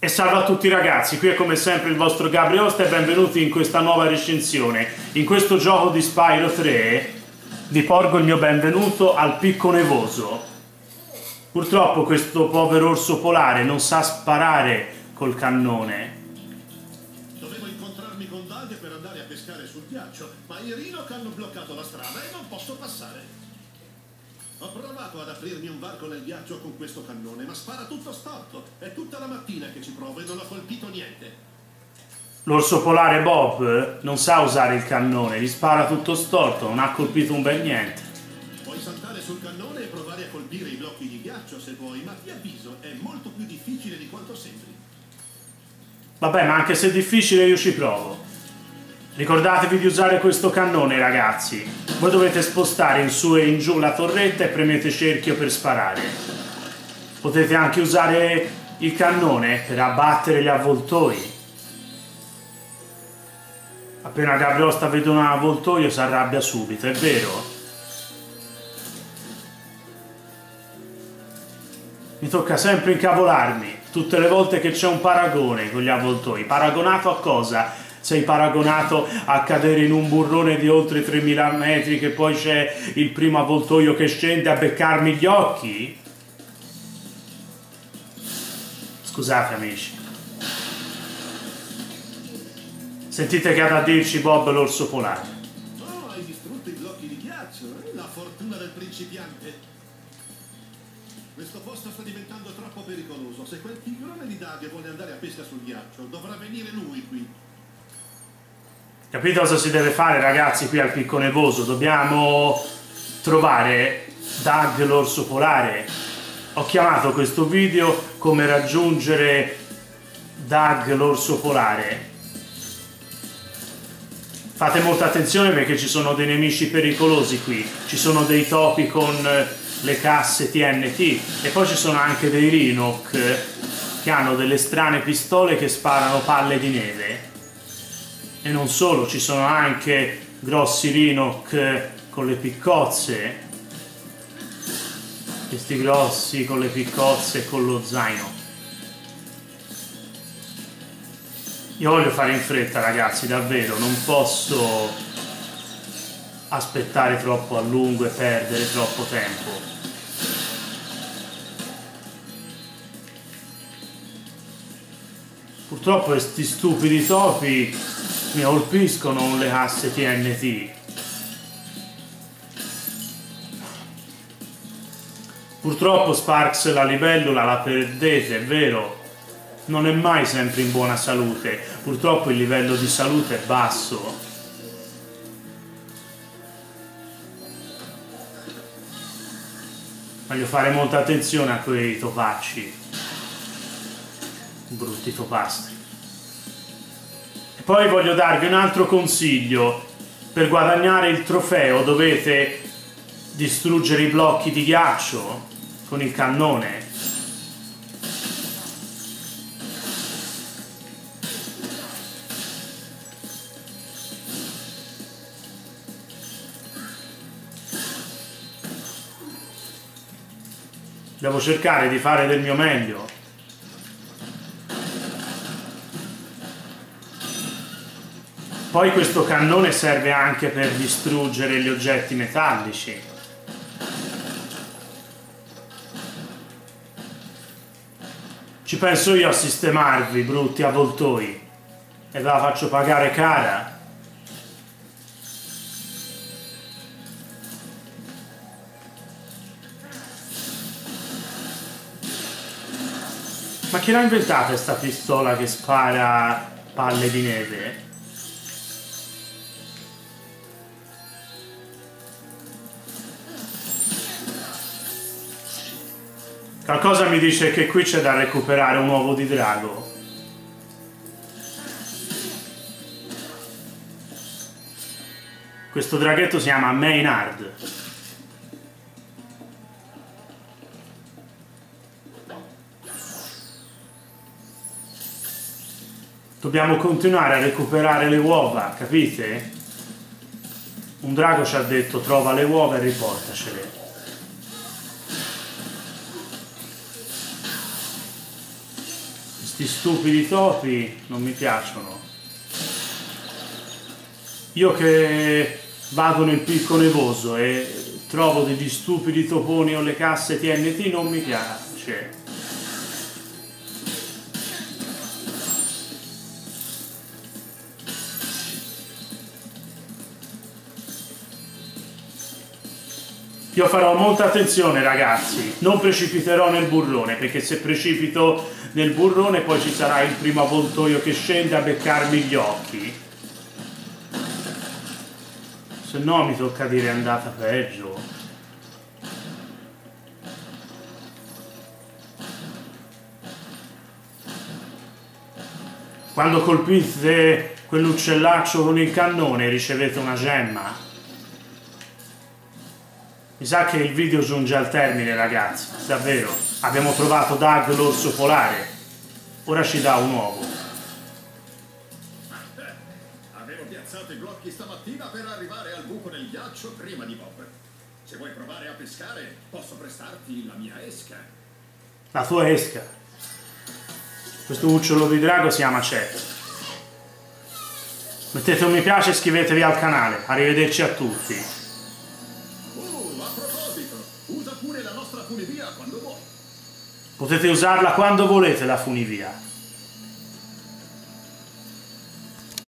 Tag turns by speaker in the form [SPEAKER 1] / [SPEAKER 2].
[SPEAKER 1] E salve a tutti ragazzi, qui è come sempre il vostro Gabriosta e benvenuti in questa nuova recensione. In questo gioco di Spyro 3 vi porgo il mio benvenuto al picco nevoso. Purtroppo questo povero orso polare non sa sparare col cannone.
[SPEAKER 2] Dovevo incontrarmi con Doug per andare a pescare sul ghiaccio, ma i Rinoc hanno bloccato la strada e non posso passare. Ho provato ad aprirmi un varco nel ghiaccio con questo cannone, ma spara tutto storto. È tutta la mattina che ci provo e non ho colpito niente.
[SPEAKER 1] L'orso polare Bob non sa usare il cannone, gli spara tutto storto, non ha colpito un bel niente.
[SPEAKER 2] Puoi saltare sul cannone e provare a colpire i blocchi di ghiaccio se vuoi, ma ti avviso, è molto più difficile di quanto sembri.
[SPEAKER 1] Vabbè, ma anche se è difficile io ci provo. Ricordatevi di usare questo cannone, ragazzi. Voi dovete spostare in su e in giù la torretta e premete cerchio per sparare. Potete anche usare il cannone per abbattere gli avvoltoi. Appena Gabriosta vede un avvoltoio si arrabbia subito, è vero? Mi tocca sempre incavolarmi tutte le volte che c'è un paragone con gli avvoltoi. Paragonato a cosa? Sei paragonato a cadere in un burrone di oltre 3000 metri che poi c'è il primo avvoltoio che scende a beccarmi gli occhi? Scusate amici. Sentite che ha da dirci Bob l'orso polare.
[SPEAKER 2] Oh, hai distrutto i blocchi di ghiaccio, eh? La fortuna del principiante. Questo posto sta diventando troppo pericoloso. Se quel tigrone di Doug vuole andare a pesca sul ghiaccio, dovrà venire lui qui.
[SPEAKER 1] Capite cosa si deve fare ragazzi qui al Picco Nevoso? Dobbiamo trovare Doug l'orso polare. Ho chiamato questo video come raggiungere Doug l'orso polare. Fate molta attenzione perché ci sono dei nemici pericolosi qui. Ci sono dei topi con le casse TNT e poi ci sono anche dei Rhinoc che hanno delle strane pistole che sparano palle di neve e non solo, ci sono anche grossi Rhinoc con le piccozze. Questi grossi con le piccozze e con lo zaino. Io voglio fare in fretta ragazzi davvero. Non posso aspettare troppo a lungo e perdere troppo tempo. Purtroppo questi stupidi topi mi colpiscono le casse TNT. Purtroppo Sparks la libellula la perdete, è vero, non è mai sempre in buona salute, purtroppo il livello di salute è basso. Voglio fare molta attenzione a quei topacci, brutti topastri. Poi voglio darvi un altro consiglio. Per guadagnare il trofeo dovete distruggere i blocchi di ghiaccio con il cannone. Devo cercare di fare del mio meglio. Poi questo cannone serve anche per distruggere gli oggetti metallici. Ci penso io a sistemarvi, brutti avvoltoi, e ve la faccio pagare cara. Ma chi l'ha inventata questa pistola che spara palle di neve? Qualcosa mi dice che qui c'è da recuperare un uovo di drago. Questo draghetto si chiama Maynard. Dobbiamo continuare a recuperare le uova, capite? Un drago ci ha detto trova le uova e riportacele. Questi stupidi topi non mi piacciono. Io che vado nel picco nevoso e trovo degli stupidi toponi o le casse TNT non mi piace. Io farò molta attenzione ragazzi, non precipiterò nel burrone perché se precipito nel burrone poi ci sarà il primo avvoltoio che scende a beccarmi gli occhi. Se no mi tocca dire andata peggio. Quando colpite quell'uccellaccio con il cannone ricevete una gemma. Mi sa che il video giunge al termine ragazzi, davvero. Abbiamo trovato Doug l'orso polare. Ora ci dà un uovo.
[SPEAKER 2] Avevo piazzato i blocchi stamattina per arrivare al buco del ghiaccio prima di Bob. Se vuoi provare a pescare, posso prestarti la mia esca.
[SPEAKER 1] La tua esca. Questo uccello di drago si chiama Chet. Mettete un mi piace e iscrivetevi al canale. Arrivederci a tutti. Potete usarla quando volete la funivia.